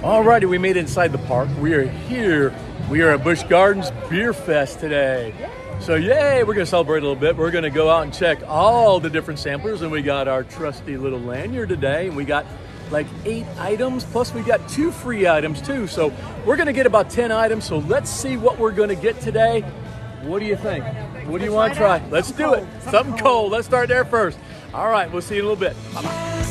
Alrighty, we made it inside the park. We are here. We are at Busch Gardens Bier Fest today. So yay, we're gonna celebrate a little bit. We're gonna go out and check all the different samplers and we got our trusty little lanyard today and we got like eight items, plus we got two free items too. So we're gonna get about 10 items. So let's see what we're gonna get today. What do you think? What do you want to try? Let's do it. Something cold. Let's start there first. All right, we'll see you in a little bit. Bye-bye.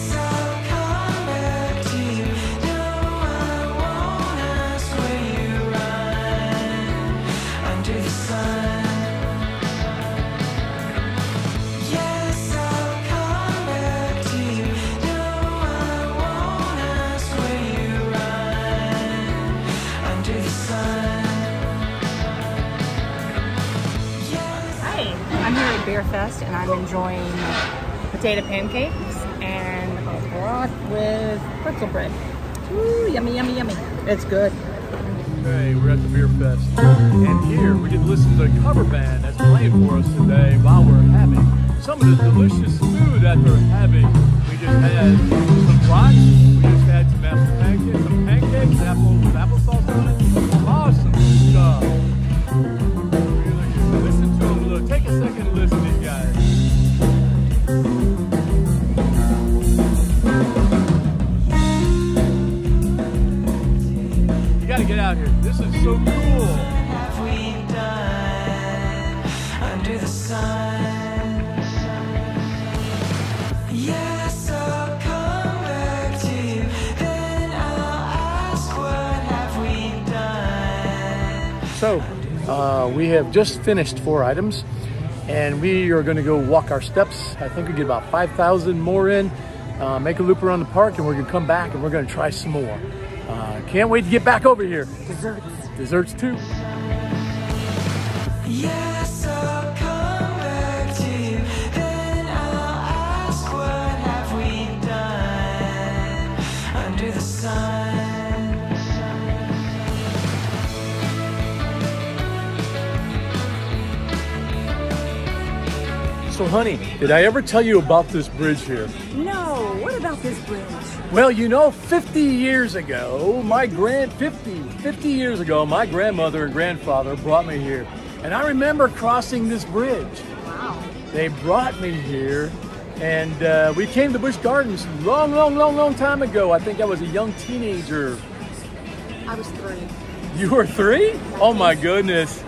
Hi, I'm here at Bier Fest and I'm enjoying potato pancakes and a broth with pretzel bread. Ooh, yummy, yummy, yummy. It's good. Hey, we're at the Bier Fest. And here we can listen to a cover band that's playing for us today while we're having some of the delicious food that they're having. We just had So, uh, we have just finished four items and we are gonna go walk our steps. I think we get about 5,000 more in, uh, make a loop around the park and we're gonna come back and we're gonna try some more. Uh, can't wait to get back over here. Desserts. Desserts too. Yes, So honey, did I ever tell you about this bridge here? No, what about this bridge? Well, you know, 50 years ago, my grand 50, 50 years ago, my grandmother and grandfather brought me here. And I remember crossing this bridge. Wow. They brought me here and uh, we came to Busch Gardens long, long, long, long time ago. I think I was a young teenager. I was three. You were three? Oh my goodness.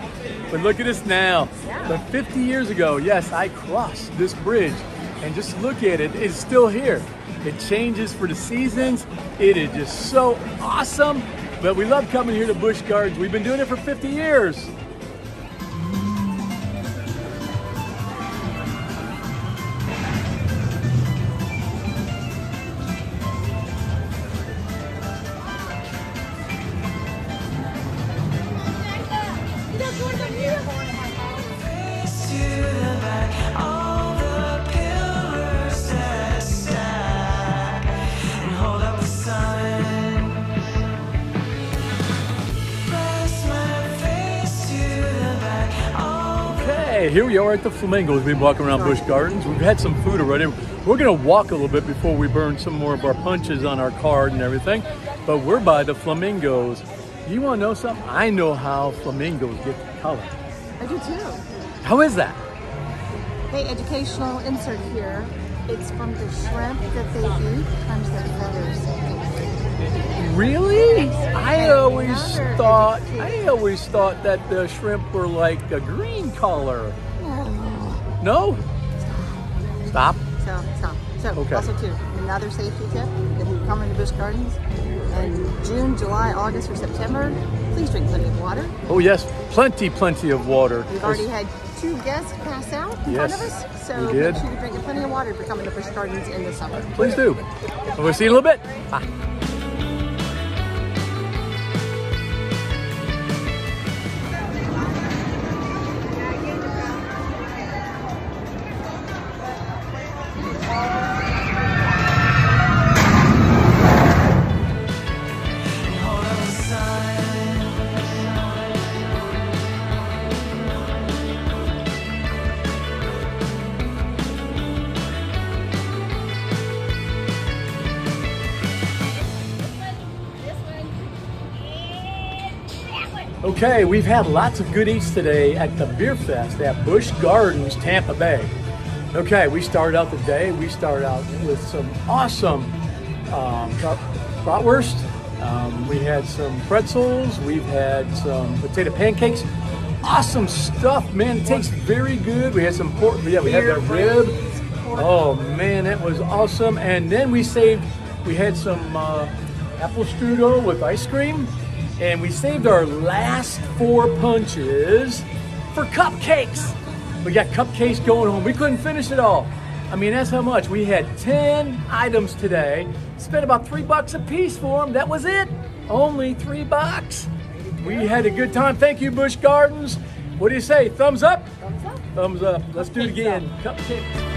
But look at us now. Yeah. But 50 years ago, yes, I crossed this bridge. And just look at it, it's still here. It changes for the seasons. It is just so awesome. But we love coming here to Busch Gardens. We've been doing it for 50 years. Okay, here we are at the Flamingos. We've been walking around Busch Gardens. We've had some food already. We're gonna walk a little bit before we burn some more of our punches on our card and everything. But we're by the Flamingos. You wanna know something? I know how flamingos get the color. I do too. How is that? Hey, educational insert here. It's from the shrimp that they eat times their feathers. Really? I always thought I always thought that the shrimp were like a green color. No? Stop. So, stop. so Okay. also too, another safety tip, if you come into Busch Gardens in June, July, August, or September, please drink plenty of water. Oh yes, plenty, plenty of water. We've already had two guests pass out in Yes, front of us, so we did. make sure you're drinking plenty of water if you're coming to Busch Gardens in the summer. Please do. We'll see you in a little bit. Bye. Okay, we've had lots of good eats today at the Bier Fest at Busch Gardens, Tampa Bay. Okay, we started out the day. We started out with some awesome um, brat- bratwurst. Um, we had some pretzels. We've had some potato pancakes. Awesome stuff, man. It tastes very good. We had some pork. Yeah, we had that rib. Oh man, that was awesome. And then we saved. We had some uh, apple strudel with ice cream, and we saved our last four punches for cupcakes. We got cupcakes going home. We couldn't finish it all. I mean, that's how much. We had 10 items today. Spent about three bucks a piece for them. That was it. Only three bucks. We had a good time. Thank you, Busch Gardens. What do you say? Thumbs up? Thumbs up. Thumbs up. Let's do it again. Cupcake.